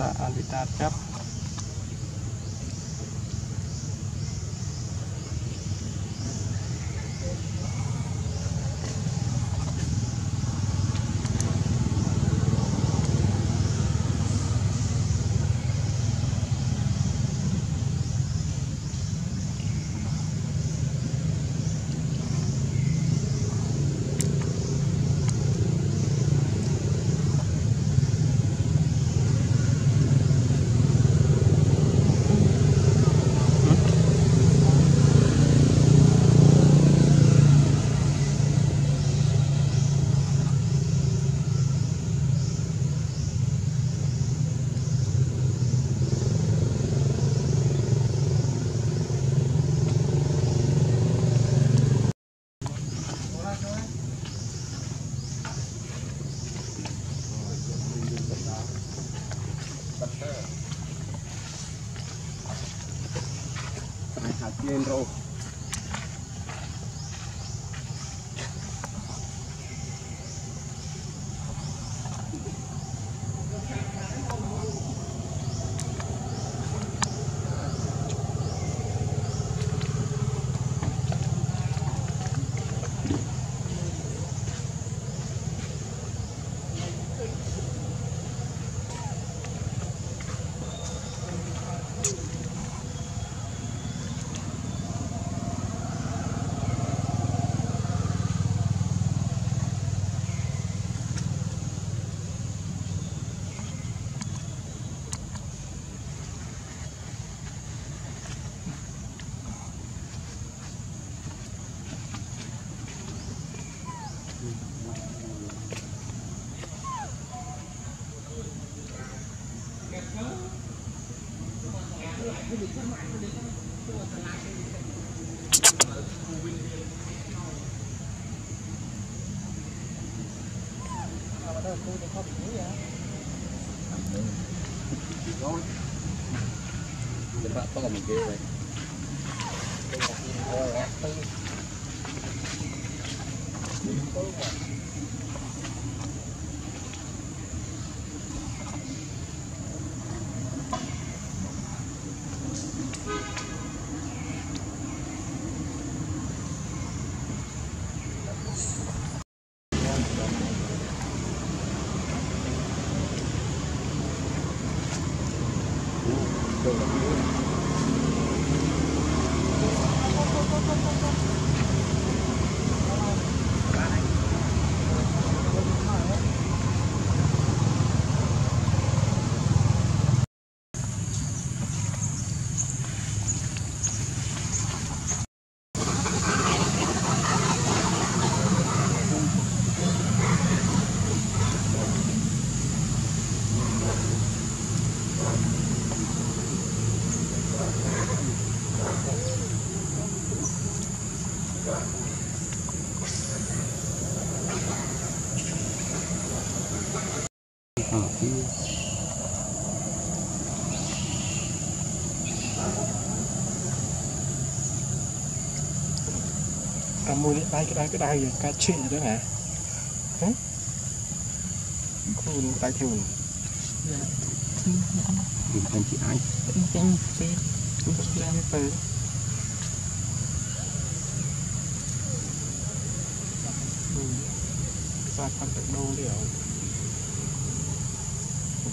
à, à l'état So Lepas apa kamu kira? Tengok ini, oh, apa? Tengok ini, oh, apa? ở kia ta mua cái đai cái đai cái đai rồi cá chuyện rồi đấy nè khu nó đai theo rồi đừng thành chị ai? anh chị cũng có ra mới tới ra phần tự đô liệu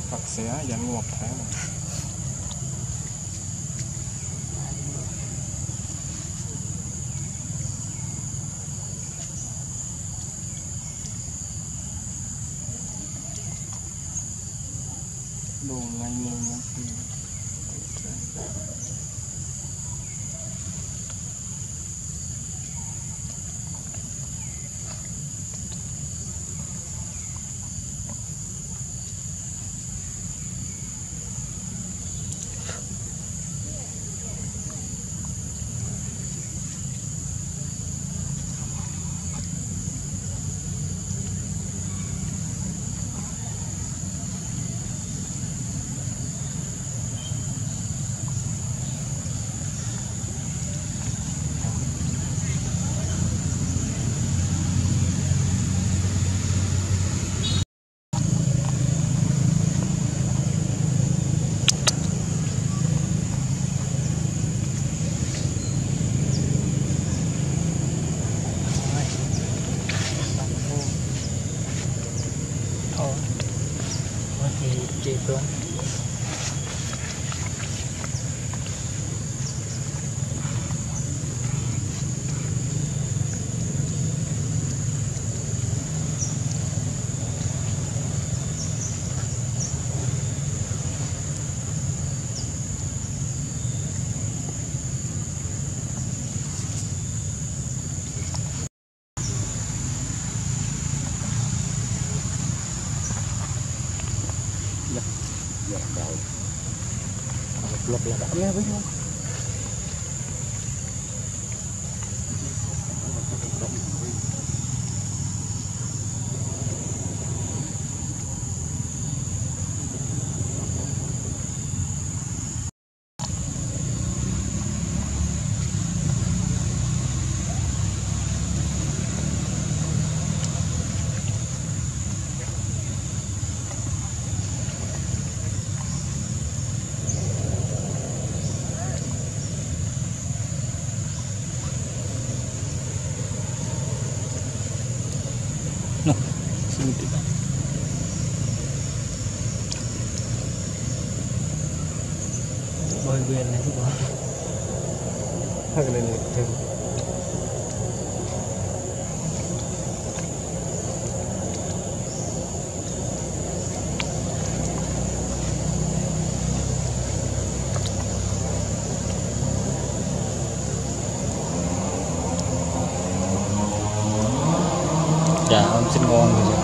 Phật sẽ dành một tháng đồ ngay lên nó thì Dạ. Đầu Lục là đã. Nghe với の。すぐ出た500円ねここは100円ね Oh.